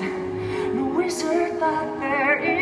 No wizard thought there is.